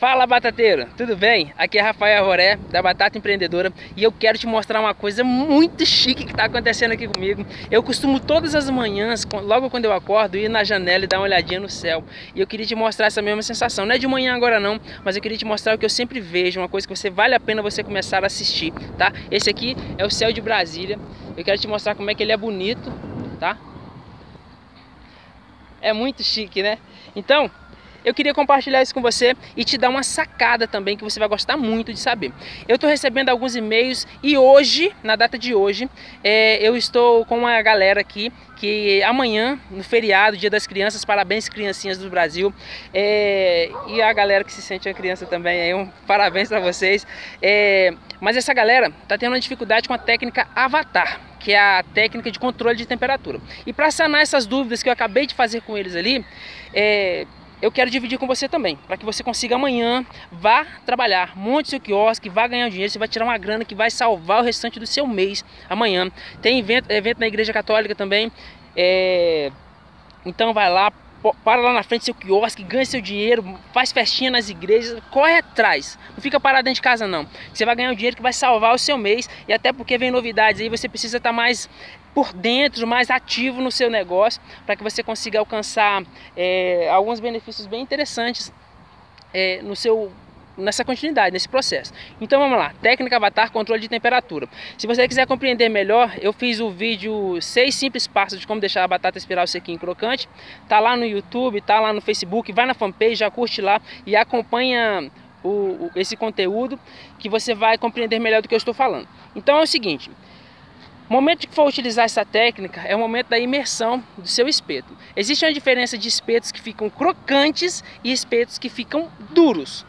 Fala batateiro, tudo bem? Aqui é Rafael Roré, da Batata Empreendedora E eu quero te mostrar uma coisa muito chique que está acontecendo aqui comigo Eu costumo todas as manhãs, logo quando eu acordo, ir na janela e dar uma olhadinha no céu E eu queria te mostrar essa mesma sensação Não é de manhã agora não, mas eu queria te mostrar o que eu sempre vejo Uma coisa que você vale a pena você começar a assistir, tá? Esse aqui é o céu de Brasília Eu quero te mostrar como é que ele é bonito, tá? É muito chique, né? Então, eu queria compartilhar isso com você e te dar uma sacada também que você vai gostar muito de saber. Eu estou recebendo alguns e-mails e hoje, na data de hoje, é, eu estou com uma galera aqui que amanhã, no feriado, Dia das Crianças, parabéns criancinhas do Brasil é, e a galera que se sente uma criança também, aí, um parabéns para vocês. É, mas essa galera está tendo uma dificuldade com a técnica Avatar que é a técnica de controle de temperatura. E para sanar essas dúvidas que eu acabei de fazer com eles ali, é, eu quero dividir com você também, para que você consiga amanhã, vá trabalhar, monte seu quiosque, vá ganhar dinheiro, você vai tirar uma grana que vai salvar o restante do seu mês amanhã. Tem evento, evento na igreja católica também, é... então vai lá, para lá na frente seu quiosque, ganha seu dinheiro, faz festinha nas igrejas, corre atrás. Não fica parado dentro de casa não. Você vai ganhar um dinheiro que vai salvar o seu mês e até porque vem novidades aí, você precisa estar mais por dentro, mais ativo no seu negócio, para que você consiga alcançar é, alguns benefícios bem interessantes é, no seu nessa continuidade, nesse processo. Então vamos lá, técnica avatar, controle de temperatura. Se você quiser compreender melhor, eu fiz o vídeo 6 simples passos de como deixar a batata espiral sequinha e crocante. Tá lá no YouTube, tá lá no Facebook, vai na fanpage, já curte lá e acompanha o, o, esse conteúdo que você vai compreender melhor do que eu estou falando. Então é o seguinte, momento que for utilizar essa técnica é o momento da imersão do seu espeto. Existe uma diferença de espetos que ficam crocantes e espetos que ficam duros.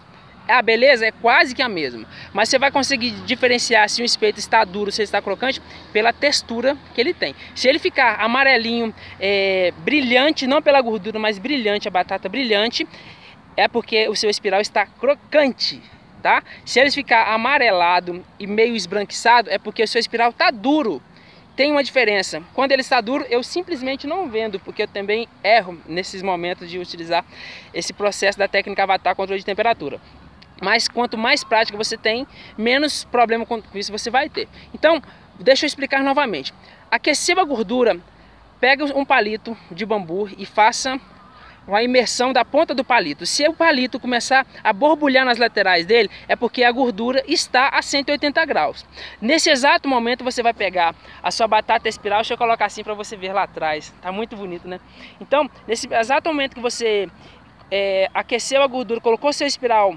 A beleza é quase que a mesma, mas você vai conseguir diferenciar se o espeto está duro, se está crocante, pela textura que ele tem. Se ele ficar amarelinho, é, brilhante, não pela gordura, mas brilhante, a batata brilhante, é porque o seu espiral está crocante, tá? Se ele ficar amarelado e meio esbranquiçado, é porque o seu espiral está duro. Tem uma diferença. Quando ele está duro, eu simplesmente não vendo, porque eu também erro nesses momentos de utilizar esse processo da técnica Avatar controle de temperatura. Mas quanto mais prática você tem, menos problema com isso você vai ter. Então, deixa eu explicar novamente. Aqueceu a gordura, pega um palito de bambu e faça uma imersão da ponta do palito. Se o palito começar a borbulhar nas laterais dele, é porque a gordura está a 180 graus. Nesse exato momento você vai pegar a sua batata espiral, deixa eu colocar assim para você ver lá atrás. Tá muito bonito, né? Então, nesse exato momento que você é, aqueceu a gordura, colocou seu espiral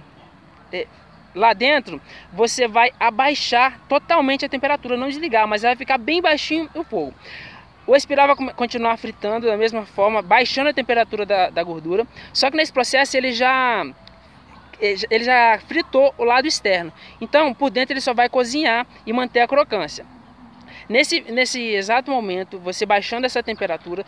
lá dentro, você vai abaixar totalmente a temperatura, não desligar, mas vai ficar bem baixinho o fogo. O espiral vai continuar fritando da mesma forma, baixando a temperatura da, da gordura, só que nesse processo ele já ele já fritou o lado externo. Então, por dentro ele só vai cozinhar e manter a crocância. Nesse, nesse exato momento, você baixando essa temperatura,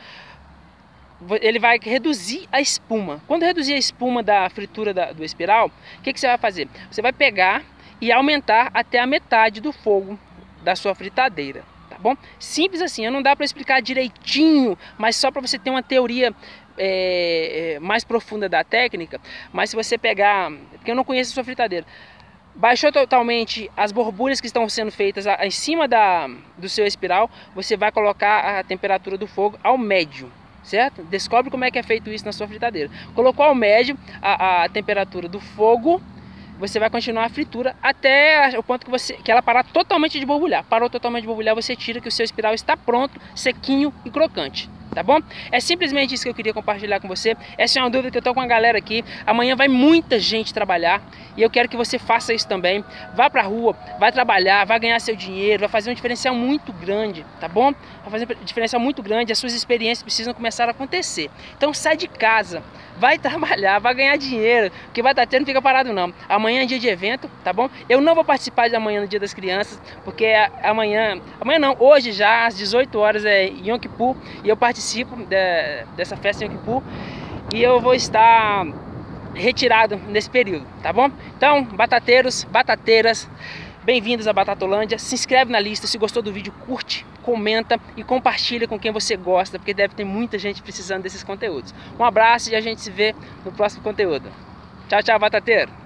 ele vai reduzir a espuma. Quando reduzir a espuma da fritura da, do espiral, o que, que você vai fazer? Você vai pegar e aumentar até a metade do fogo da sua fritadeira, tá bom? Simples assim, não dá para explicar direitinho, mas só para você ter uma teoria é, mais profunda da técnica. Mas se você pegar, porque eu não conheço a sua fritadeira, baixou totalmente as borbulhas que estão sendo feitas em cima da, do seu espiral, você vai colocar a temperatura do fogo ao médio certo? Descobre como é que é feito isso na sua fritadeira. Colocou ao médio a, a temperatura do fogo, você vai continuar a fritura até o ponto que, você, que ela parar totalmente de borbulhar. Parou totalmente de borbulhar, você tira que o seu espiral está pronto, sequinho e crocante tá bom? É simplesmente isso que eu queria compartilhar com você. Essa é uma dúvida que eu tô com a galera aqui. Amanhã vai muita gente trabalhar e eu quero que você faça isso também. Vá pra rua, vai trabalhar, vai ganhar seu dinheiro, vai fazer um diferencial muito grande, tá bom? Vai fazer um diferencial muito grande, as suas experiências precisam começar a acontecer. Então sai de casa, vai trabalhar, vai ganhar dinheiro, porque vai estar tendo, não fica parado não. Amanhã é dia de evento, tá bom? Eu não vou participar de amanhã no Dia das Crianças, porque amanhã, amanhã não, hoje já às 18 horas é Yom Kippur e eu participo de, dessa festa Yom Kippur e eu vou estar retirado nesse período, tá bom? Então, batateiros, batateiras, Bem-vindos à Batatolândia. Se inscreve na lista, se gostou do vídeo, curte, comenta e compartilha com quem você gosta, porque deve ter muita gente precisando desses conteúdos. Um abraço e a gente se vê no próximo conteúdo. Tchau, tchau, batateiro!